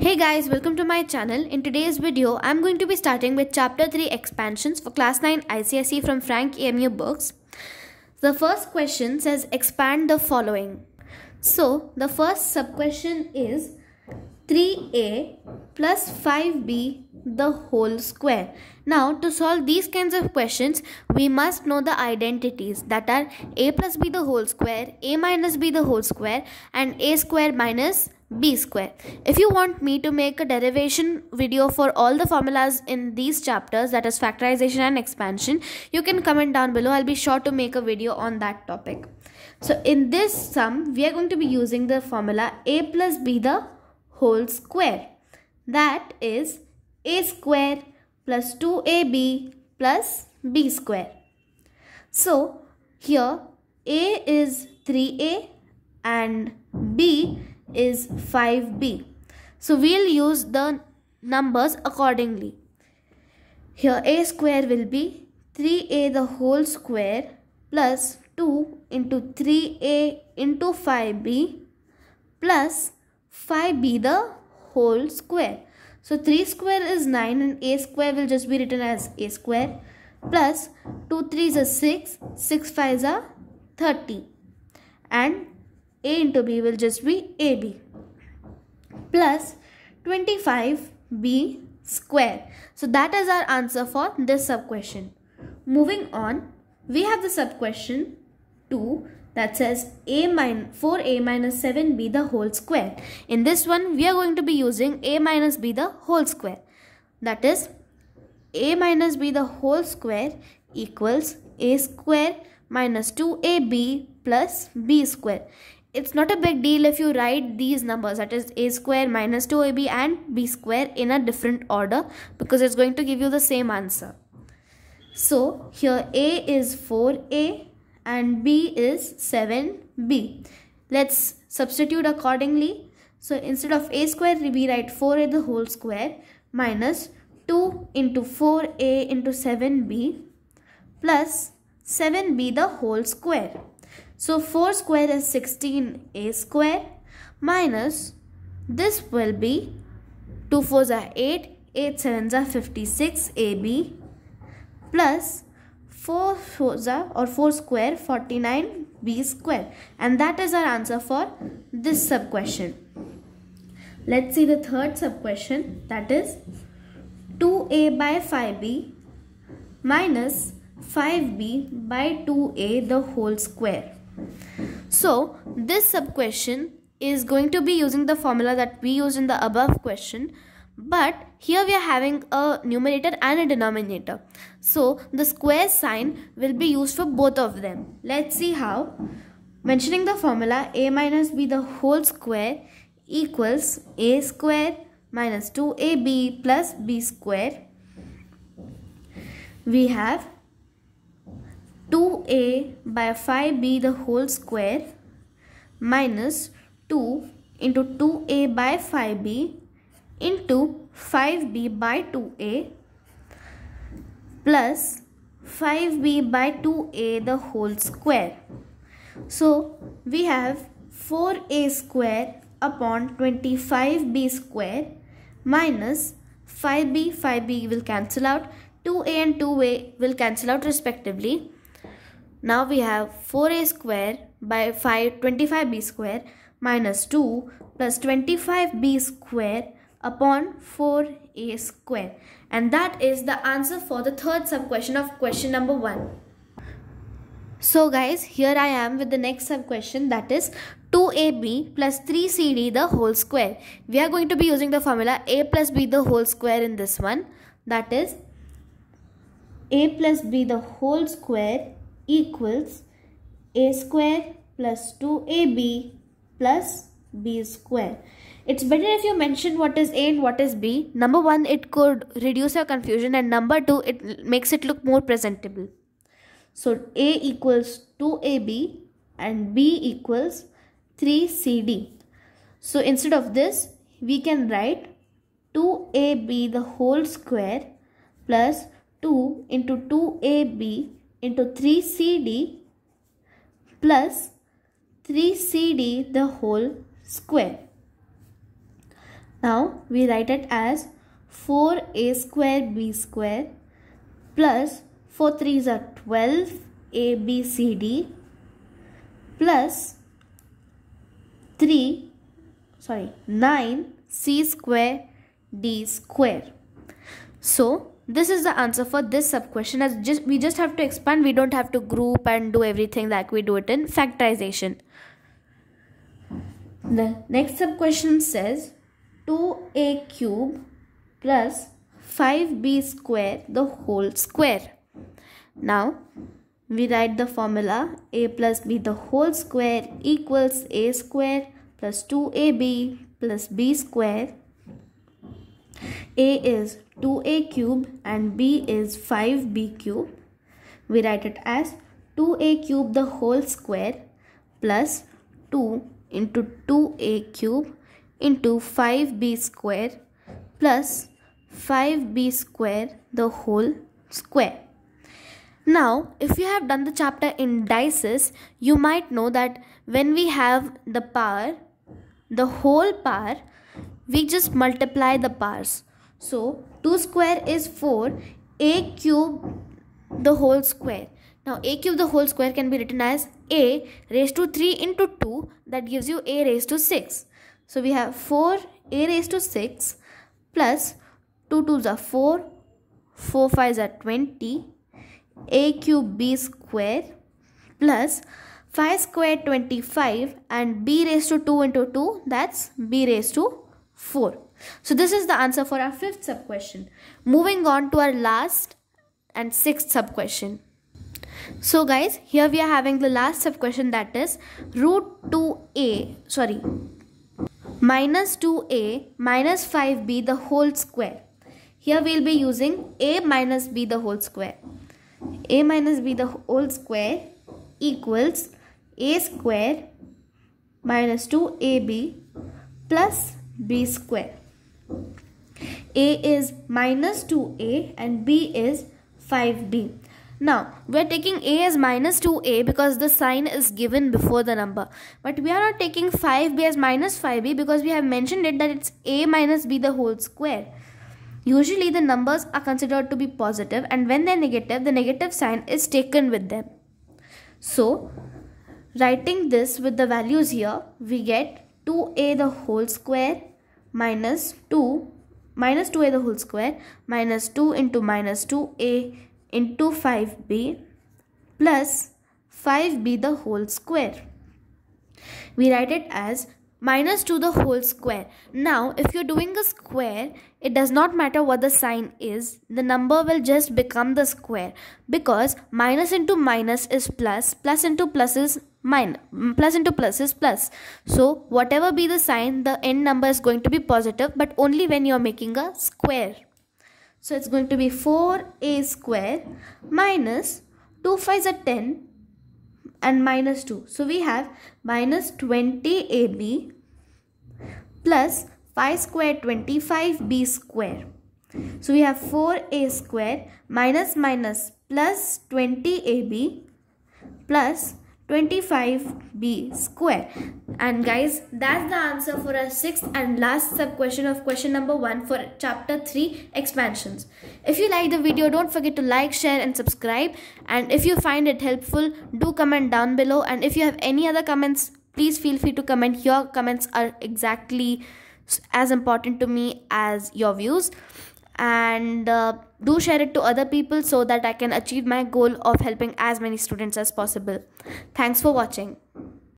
Hey guys, welcome to my channel. In today's video, I'm going to be starting with chapter 3 expansions for class 9 ICSE from Frank EMU books. The first question says expand the following. So, the first sub question is 3a plus 5b the whole square. Now, to solve these kinds of questions, we must know the identities that are a plus b the whole square, a minus b the whole square and a square minus b square. If you want me to make a derivation video for all the formulas in these chapters that is factorization and expansion, you can comment down below. I'll be sure to make a video on that topic. So in this sum, we are going to be using the formula a plus b the whole square. That is a square plus 2ab plus b square. So here a is 3a and b is 5b. So we'll use the numbers accordingly. Here a square will be 3a the whole square plus 2 into 3a into 5b plus 5b the whole square. So 3 square is 9 and a square will just be written as a square plus 2 3s are 6, 6 5s are 30 and a into b will just be ab plus 25b square. So that is our answer for this sub question. Moving on, we have the sub question 2 that says a minus 4a minus 7b the whole square. In this one, we are going to be using a minus b the whole square. That is a minus b the whole square equals a square minus 2ab plus b square it's not a big deal if you write these numbers that is a square minus 2ab and b square in a different order because it's going to give you the same answer. So here a is 4a and b is 7b. Let's substitute accordingly. So instead of a square we write 4a the whole square minus 2 into 4a into 7b plus 7b the whole square. So 4 square is 16a square minus this will be 2 4s are 8, 8 7s are 56ab plus 4 4s are or 4 square 49b square and that is our answer for this sub question. Let's see the third sub question that is 2a by 5b minus 5b by 2a the whole square. So this sub question is going to be using the formula that we used in the above question but here we are having a numerator and a denominator. So the square sign will be used for both of them. Let's see how. Mentioning the formula a minus b the whole square equals a square minus 2ab plus b square. We have 2a by 5b the whole square minus 2 into 2a by 5b into 5b by 2a plus 5b by 2a the whole square. So we have 4a square upon 25b square minus 5b 5b will cancel out 2a and 2a will cancel out respectively now we have 4a square by 5 25b square minus 2 plus 25b square upon 4a square and that is the answer for the third sub question of question number 1. So guys here I am with the next sub question that is 2ab plus 3cd the whole square. We are going to be using the formula a plus b the whole square in this one that is a plus b the whole square equals a square plus 2ab plus b square. It's better if you mention what is a and what is b. Number one, it could reduce your confusion and number two, it makes it look more presentable. So a equals 2ab and b equals 3cd. So instead of this, we can write 2ab the whole square plus 2 into 2ab into 3cd plus 3cd the whole square. Now we write it as 4a square b square plus 4 3s are 12 a b c d plus 3 sorry 9 c square d square. So this is the answer for this sub question as just we just have to expand we don't have to group and do everything like we do it in factorization. The next sub question says 2a cube plus 5b square the whole square. Now we write the formula a plus b the whole square equals a square plus 2ab plus b square. A is 2a cube and b is 5b cube. We write it as 2a cube the whole square plus 2 into 2a cube into 5b square plus 5b square the whole square. Now, if you have done the chapter indices, you might know that when we have the power, the whole power, we just multiply the powers. So, 2 square is 4, a cube the whole square. Now, a cube the whole square can be written as a raised to 3 into 2 that gives you a raised to 6. So, we have 4 a raised to 6 plus 2 2s are 4, 4 5s are 20 a cube b square plus 5 square 25 and b raised to 2 into 2 that's b raised to 4. So this is the answer for our fifth sub question. Moving on to our last and sixth sub question. So guys here we are having the last sub question that is root 2a sorry minus 2a minus 5b the whole square. Here we will be using a minus b the whole square a minus b the whole square equals a square minus 2ab plus b square. a is minus 2a and b is 5b. Now, we are taking a as minus 2a because the sign is given before the number. But we are not taking 5b as minus 5b because we have mentioned it that it's a minus b the whole square. Usually the numbers are considered to be positive and when they're negative, the negative sign is taken with them. So, writing this with the values here, we get 2a the whole square minus 2 minus 2a the whole square minus 2 into minus 2a into 5b plus 5b the whole square. We write it as minus 2 the whole square. Now, if you're doing a square, it does not matter what the sign is. The number will just become the square because minus into minus is plus, plus into plus is minus, plus into plus is plus. So, whatever be the sign, the end number is going to be positive, but only when you're making a square. So, it's going to be 4a square minus 2 5 is a 10 and minus 2. So we have minus 20ab plus 5 square 25b square. So we have 4a square minus minus plus 20ab plus 25b square. And guys that's the answer for our sixth and last sub question of question number one for chapter 3 expansions. If you like the video don't forget to like share and subscribe. And if you find it helpful do comment down below. And if you have any other comments please feel free to comment. Your comments are exactly as important to me as your views and uh, do share it to other people so that I can achieve my goal of helping as many students as possible. Thanks for watching.